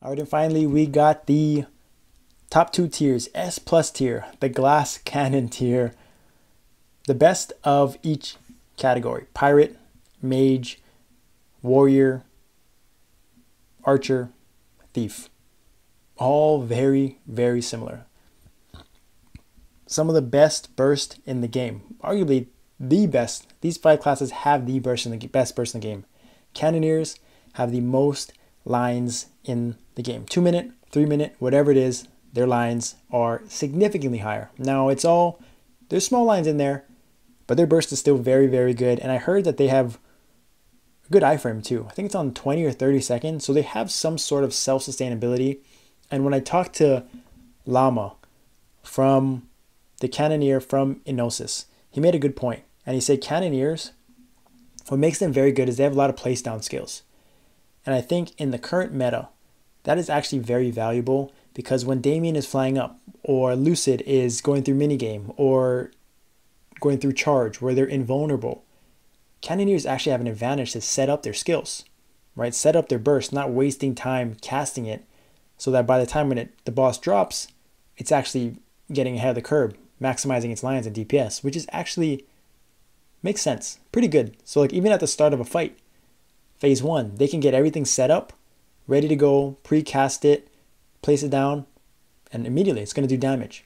All right, and finally we got the top two tiers, S plus tier, the glass cannon tier, the best of each category: pirate, mage, warrior, archer, thief. All very, very similar. Some of the best burst in the game, arguably the best. These five classes have the burst in the best burst in the game. Cannoneers have the most lines in the game. Two minute, three minute, whatever it is, their lines are significantly higher. Now it's all there's small lines in there, but their burst is still very, very good. And I heard that they have a good iframe too. I think it's on 20 or 30 seconds. So they have some sort of self-sustainability. And when I talked to Lama from the Cannoneer from Enosis, he made a good point. And he said Cannoneers, what makes them very good is they have a lot of place down skills. And I think in the current meta, that is actually very valuable because when Damien is flying up, or Lucid is going through minigame, or going through charge where they're invulnerable, Cannoneers actually have an advantage to set up their skills, right? Set up their burst, not wasting time casting it, so that by the time when it, the boss drops, it's actually getting ahead of the curve, maximizing its lines and DPS, which is actually makes sense. Pretty good. So like even at the start of a fight, phase one, they can get everything set up, ready to go, pre-cast it, place it down, and immediately it's going to do damage.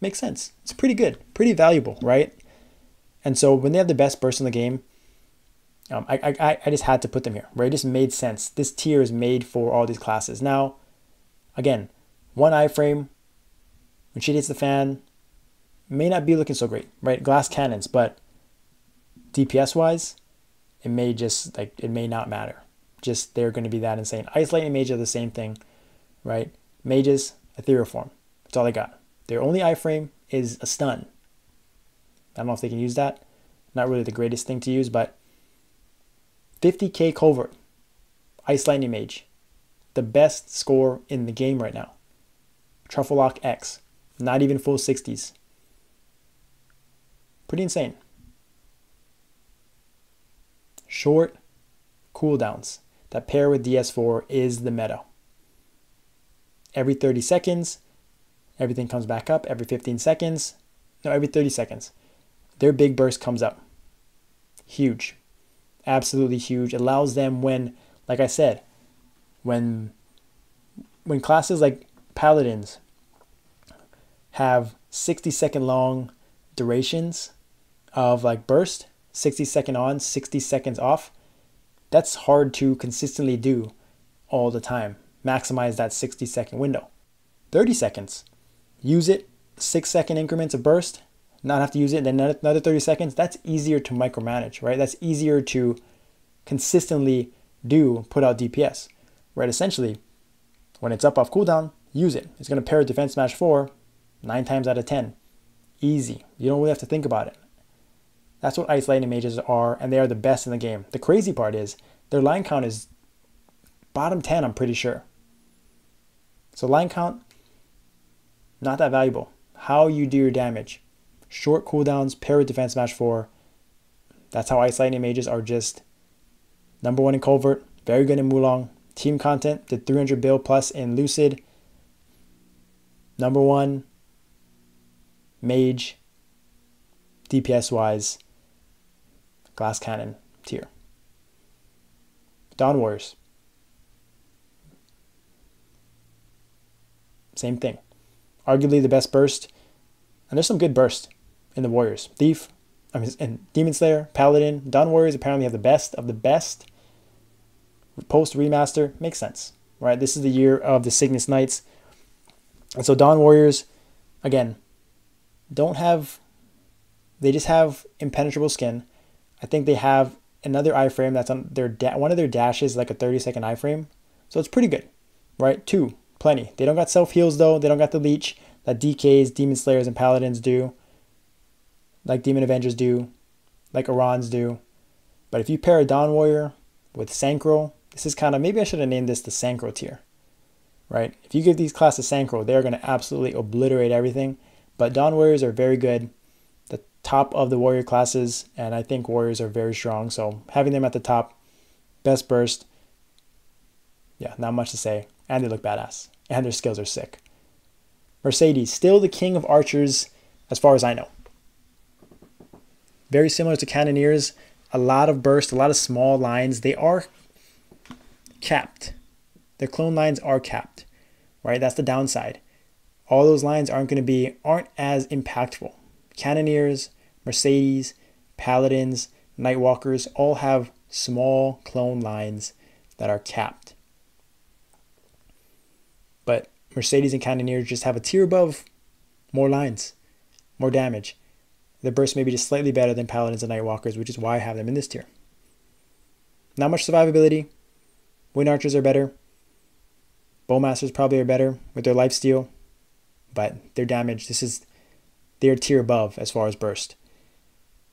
Makes sense. It's pretty good, pretty valuable, right? And so when they have the best burst in the game, um, I, I, I just had to put them here, right? It just made sense. This tier is made for all these classes. Now, again, one iframe, when she hits the fan, may not be looking so great, right? Glass cannons, but DPS wise, it may just like it may not matter. Just they're going to be that insane. Ice Lightning Mage are the same thing, right? Mages, Ethereal Form. That's all they got. Their only iframe is a stun. I don't know if they can use that. Not really the greatest thing to use, but 50k covert. Ice Lightning Mage. The best score in the game right now. Truffle Lock X. Not even full 60s. Pretty insane. Short cooldowns that pair with DS4 is the meta. Every 30 seconds, everything comes back up. Every 15 seconds, no, every 30 seconds, their big burst comes up. Huge. Absolutely huge. Allows them when, like I said, when when classes like paladins have 60 second long durations of like burst, 60 second on, 60 seconds off, that's hard to consistently do all the time. Maximize that 60 second window. 30 seconds. Use it, six second increments of burst, not have to use it, then another 30 seconds. That's easier to micromanage, right? That's easier to consistently do, put out DPS, right? Essentially, when it's up off cooldown, use it. It's going to pair Defense Smash 4 nine times out of 10. Easy. You don't really have to think about it. That's what Ice Lightning Mages are, and they are the best in the game. The crazy part is their line count is bottom 10, I'm pretty sure. So line count, not that valuable. How you do your damage. Short cooldowns, pair with Defense Smash 4. That's how Ice Lightning Mages are just number one in Covert, very good in Mu Lung. Team content, did 300 bill plus in Lucid. Number one, Mage, DPS wise, Glass Cannon tier. Dawn Warriors. Same thing. Arguably the best burst. And there's some good burst in the Warriors. Thief, I mean, and Demon Slayer, Paladin, Dawn Warriors apparently have the best of the best. Post remaster makes sense, right? This is the year of the Cygnus Knights. And so Dawn Warriors, again, don't have they just have impenetrable skin. I think they have another iframe that's on their one of their dashes like a 30 second iframe. So it's pretty good, right? Two, plenty. They don't got self heals though. They don't got the leech that DKs, Demon Slayers, and Paladins do, like Demon Avengers do, like Arans do. But if you pair a Dawn Warrior with Synchro, this is kind of maybe I should have named this the Synchro tier, right? If you give these classes Synchro, they're going to absolutely obliterate everything. But Dawn Warriors are very good top of the warrior classes, and I think warriors are very strong. So having them at the top, best burst, yeah, not much to say. And they look badass. And their skills are sick. Mercedes, still the king of archers as far as I know. Very similar to Cannoneers. A lot of burst, a lot of small lines. They are capped. Their clone lines are capped, right? That's the downside. All those lines aren't going to be, aren't as impactful. Cannoneers, Mercedes, Paladins, Nightwalkers all have small clone lines that are capped. But Mercedes and Cannoneers just have a tier above more lines, more damage. The burst may be just slightly better than Paladins and Nightwalkers, which is why I have them in this tier. Not much survivability. Wind Archers are better. Bowmasters probably are better with their lifesteal, but their damage, this is their tier above as far as burst.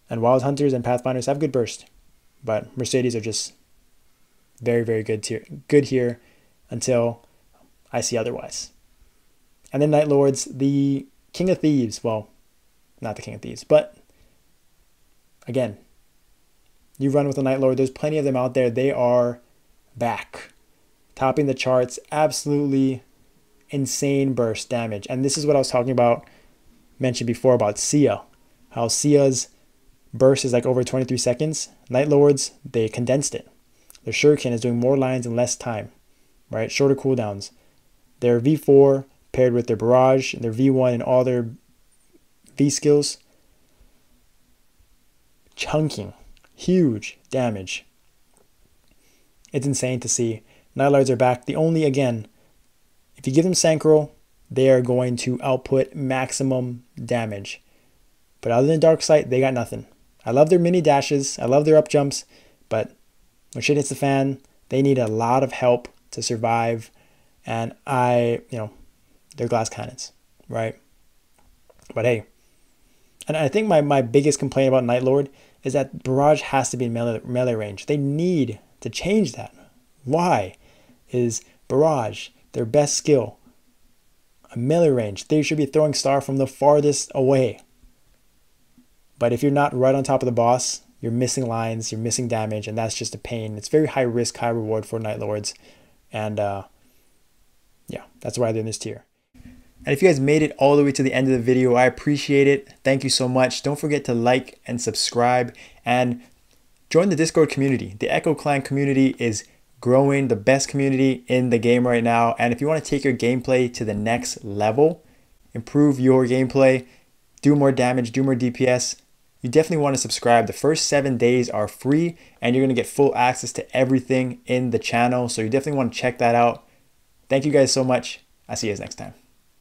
And Wild Hunters and Pathfinders have good burst, but Mercedes are just very, very good tier, good here until I see otherwise. And then Night Lords, the King of Thieves. Well, not the King of Thieves, but again, you run with a Night Lord. There's plenty of them out there. They are back, topping the charts. Absolutely insane burst damage. And this is what I was talking about, mentioned before about Sia. How Sia's burst is like over 23 seconds. Night Lords, they condensed it. Their Shuriken is doing more lines in less time, right? Shorter cooldowns. Their V4 paired with their Barrage and their V1 and all their V skills, chunking, huge damage. It's insane to see. Night Lords are back. The only, again, if you give them Synchro, they are going to output maximum damage. But other than Dark Sight, they got nothing. I love their mini dashes. I love their up jumps. But when shit hits the fan, they need a lot of help to survive. And I, you know, they're glass cannons, right? But hey, and I think my, my biggest complaint about Night Lord is that Barrage has to be in melee, melee range. They need to change that. Why is Barrage their best skill? A melee range. They should be throwing Star from the farthest away. But if you're not right on top of the boss, you're missing lines, you're missing damage, and that's just a pain. It's very high risk, high reward for Night Lords. And uh, yeah, that's why they're in this tier. And if you guys made it all the way to the end of the video, I appreciate it. Thank you so much. Don't forget to like and subscribe and join the Discord community. The Echo Clan community is growing, the best community in the game right now. And if you want to take your gameplay to the next level, improve your gameplay, do more damage, do more DPS, you definitely want to subscribe. The first seven days are free and you're going to get full access to everything in the channel. So you definitely want to check that out. Thank you guys so much. I'll see you guys next time.